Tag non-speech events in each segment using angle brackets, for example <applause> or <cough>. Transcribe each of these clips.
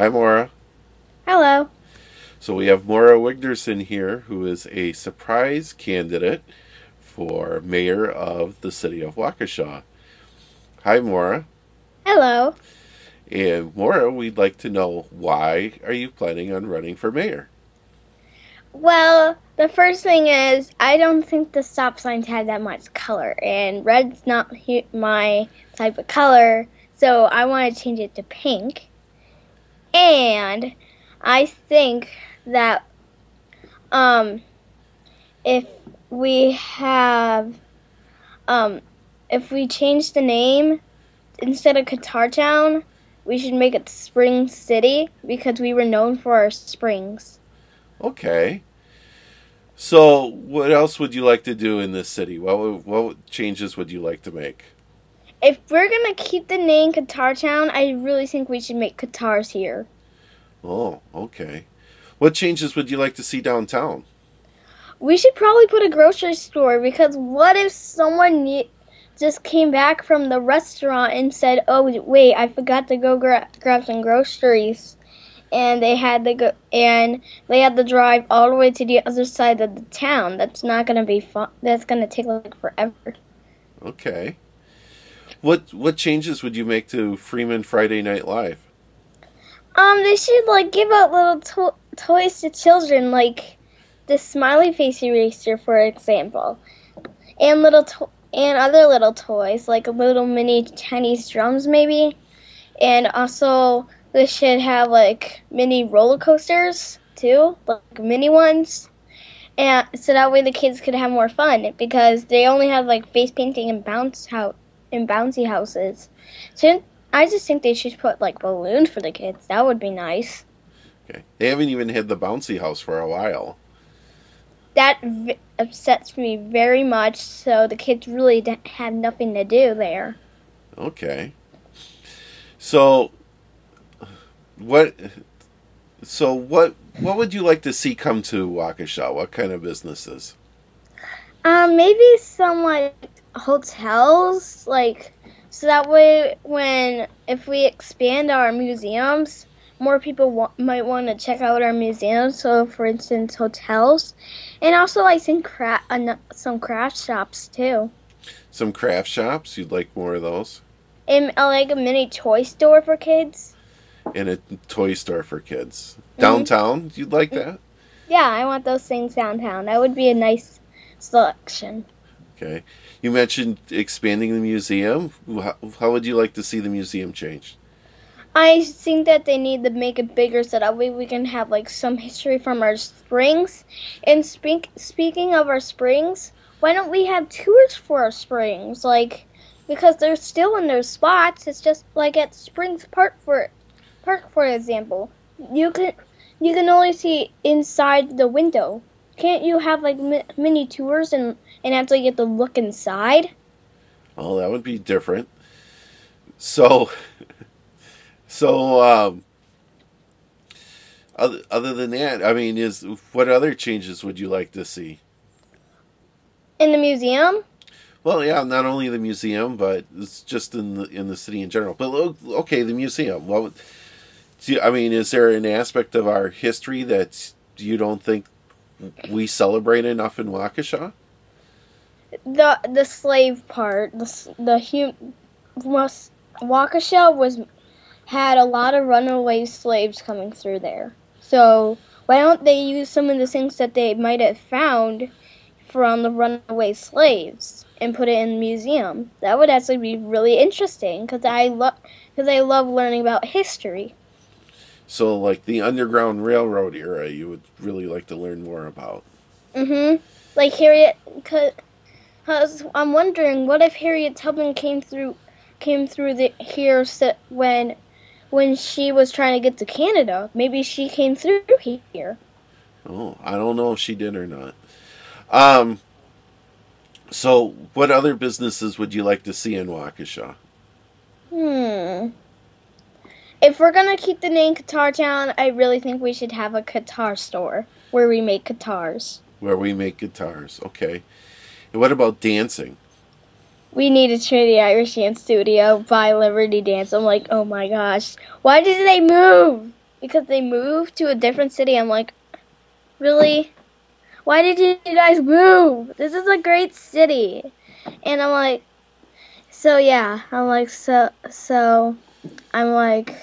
Hi, Moira. Hello. So we have Moira Wigderson here, who is a surprise candidate for mayor of the city of Waukesha. Hi, Moira. Hello. And Moira, we'd like to know why are you planning on running for mayor? Well, the first thing is I don't think the stop signs had that much color, and red's not my type of color, so I want to change it to pink. And I think that um, if we have um, if we change the name instead of Guitar Town, we should make it Spring City because we were known for our springs. Okay. So, what else would you like to do in this city? What what changes would you like to make? If we're gonna keep the name Guitar Town, I really think we should make guitars here. Oh, okay. What changes would you like to see downtown? We should probably put a grocery store because what if someone ne- just came back from the restaurant and said, "Oh wait, I forgot to go gra- grab some groceries," and they had to go and they had to drive all the way to the other side of the town. That's not gonna be fun. That's gonna take like forever. Okay. What what changes would you make to Freeman Friday Night Live? Um, they should like give out little to- toys to children, like the smiley face eraser, for example, and little to- and other little toys, like little mini Chinese drums, maybe, and also they should have like mini roller coasters too, like mini ones. And so that way the kids could have more fun because they only have like face painting and bounce house and bouncy houses. So I just think they should put like balloons for the kids. That would be nice. Okay. They haven't even had the bouncy house for a while. That v- upsets me very much. So the kids really have nothing to do there. Okay. So what so what what would you like to see come to Waukesha? What kind of businesses? Um, maybe some like hotels, like so that way when if we expand our museums, more people wa- might want to check out our museums. So, for instance, hotels, and also like some craft uh, some craft shops too. Some craft shops, you'd like more of those? And uh, like a mini toy store for kids. And a toy store for kids. Downtown, you'd like that? Yeah, I want those things downtown. That would be a nice selection. Okay. You mentioned expanding the museum. How, how would you like to see the museum changed? I think that they need to make it bigger so that way we can have like some history from our springs. And speak speaking of our springs, why don't we have tours for our springs? Like because they're still in those spots. It's just like at Springs Park for Park for example. You can you can only see inside the window. Can't you have like mi- mini tours and and actually get to look inside? Oh, that would be different. So, <laughs> so um, other other than that, I mean, is what other changes would you like to see? In the museum? Well, yeah, not only the museum, but it's just in the in the city in general. But okay, the museum. Well, would- do you- I mean, is there an aspect of our history that you don't think we celebrate enough in Waukesha? the the slave part, the the hum, was Waukesha was had a lot of runaway slaves coming through there. So why don't they use some of the things that they might have found from the runaway slaves and put it in the museum? That would actually be really interesting because I love because I love learning about history. So, like the Underground Railroad era, you would really like to learn more about. Mhm. Like Harriet, because I'm wondering, what if Harriet Tubman came through, came through the here when, when she was trying to get to Canada? Maybe she came through here. Oh, I don't know if she did or not. Um. So, what other businesses would you like to see in Waukesha? Hmm. If we're gonna keep the name Guitar Town, I really think we should have a guitar store where we make guitars. Where we make guitars, okay. And what about dancing? We need a Trinity Irish Dance Studio by Liberty Dance. I'm like, oh my gosh, why did they move? because they moved to a different city. I'm like, really? Why did you guys move? This is a great city. And I'm like, so yeah, I'm like, so, so, I'm like,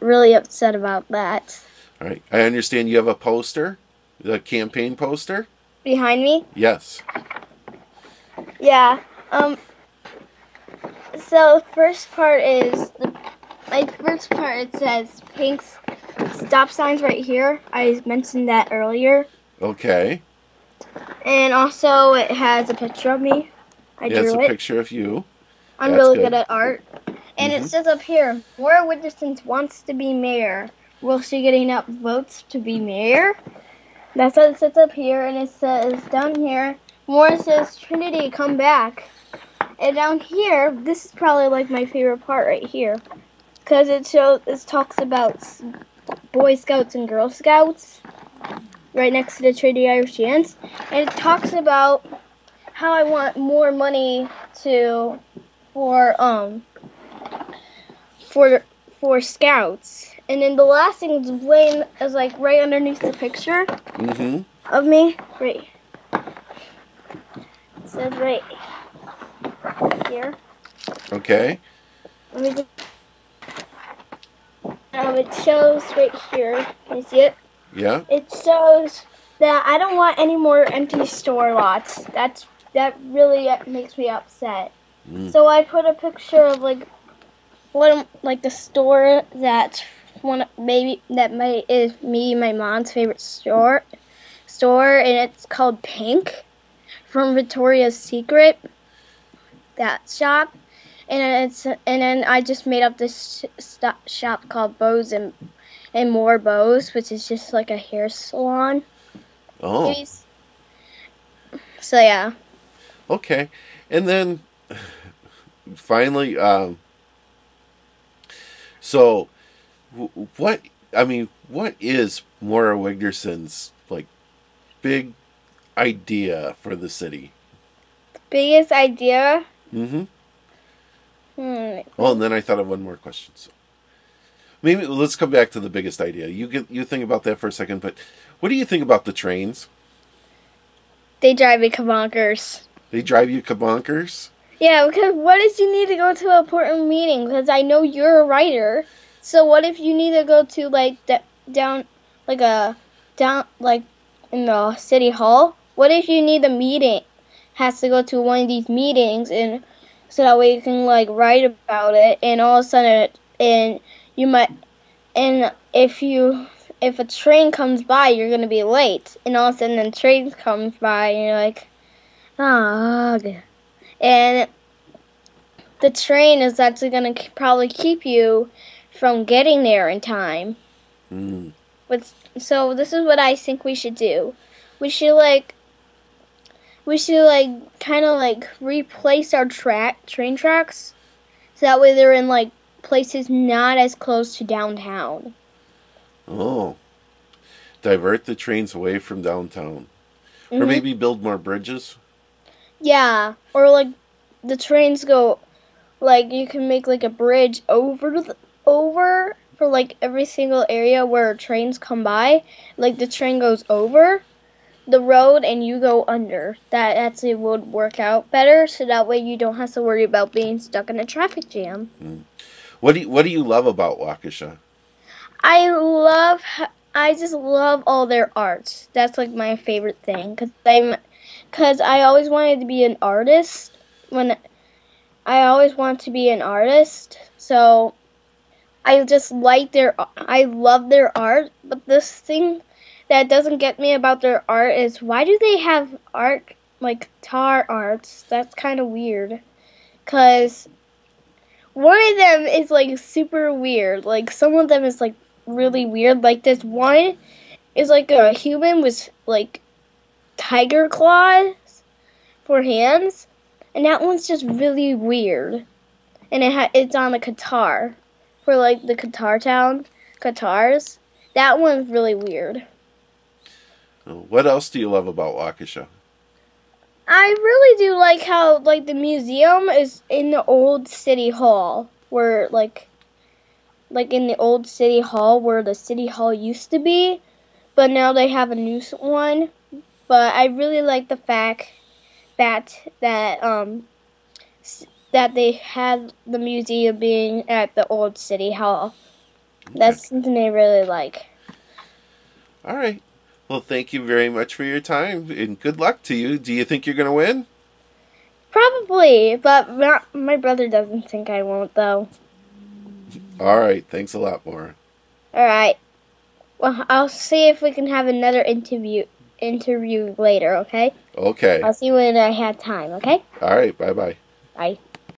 really upset about that. All right. I understand you have a poster, the campaign poster. Behind me? Yes. Yeah. Um. So first part is the my first part. It says pink stop signs right here. I mentioned that earlier, Okay. and also it has a picture of me. I yeah, it's drew a it. picture of you. I'm That's really good. good. at art. And Mhm. it says up here, Moira Wigderson wants to be mayor. Will she get enough votes to be mayor? That's what it says up here, and it says down here, Moira says, Trinity, come back. And down here, this is probably like my favorite part right here, because it shows, it talks about Boy Scouts and Girl Scouts, right next to the Trinity Irish Dance, and it talks about how I want more money to for um for for scouts. And then the last thing is way is like right underneath the picture Mm-hmm. of me. Right. It says right here. Okay. Let me just um, it shows right here. Can you see it? Yeah. It shows that I don't want any more empty store lots. That's that really makes me upset. Mm. So I put a picture of like one like the store that one maybe that my is me my mom's favorite store store and it's called Pink from Victoria's Secret. That shop. And it's and then I just made up this sh- shop called Bows and and More Bows, which is just like a hair salon. Oh. Please. So yeah. Okay. And then <sighs> finally, um, so what? I mean, what is Moira Wigderson's like big idea for the city? Biggest idea. Mm-hmm. Hmm. Well, and then I thought of one more question. So maybe let's come back to the biggest idea. You get you think about that for a second, but what do you think about the trains? They drive me bonkers. They drive you kabonkers? Yeah, because what if you need to go to an important meeting? Because I know you're a writer. So what if you need to go to like d- down, like a down like in the city hall? What if you need a meeting? Has to go to one of these meetings, and so that way you can like write about it, and all of a sudden, it, and you might, and if you if a train comes by, you're gonna be late, and all of a sudden, the train comes by, and you're like, ah, and the train is actually going to probably keep you from getting there in time. Mm. But so this is what I think we should do. We should like we should like kind of like replace our track train tracks so that way they're in like places not as close to downtown. Oh. Divert the trains away from downtown. Or Mhm. maybe build more bridges. Yeah, or like the trains go like you can make like a bridge over the, over for like every single area where trains come by. Like the train goes over the road and you go under. That actually would work out better so that way you don't have to worry about being stuck in a traffic jam. Mm. What do you, what do you love about Waukesha? I love I just love all their art. That's like my favorite thing cuz I'm cuz I always wanted to be an artist when I always want to be an artist. So I just like their I love their art, but this thing that doesn't get me about their art is why do they have art like tar arts? That's kind of weird. Cuz one of them is like super weird. Like some of them is like really weird. Like this one is like a human with like tiger claws for hands, and that one's just really weird. And it ha- it's on the guitar for like the Guitar town, guitars. That one's really weird. Oh, What else do you love about Waukesha? I really do like how like the museum is in the old city hall where like like in the old city hall where the city hall used to be, but now they have a new one. But I really like the fact that that um that they had the museum being at the old city hall. That's something I really like. All right. Well, thank you very much for your time and good luck to you. Do you think you're going to win? Probably, but not, my brother doesn't think I won't, though. All right. Thanks a lot, Moira. All right. Well, I'll see if we can have another interview interview later. Okay. Okay. I'll see you when I have time. Okay. All right. Bye bye. Bye.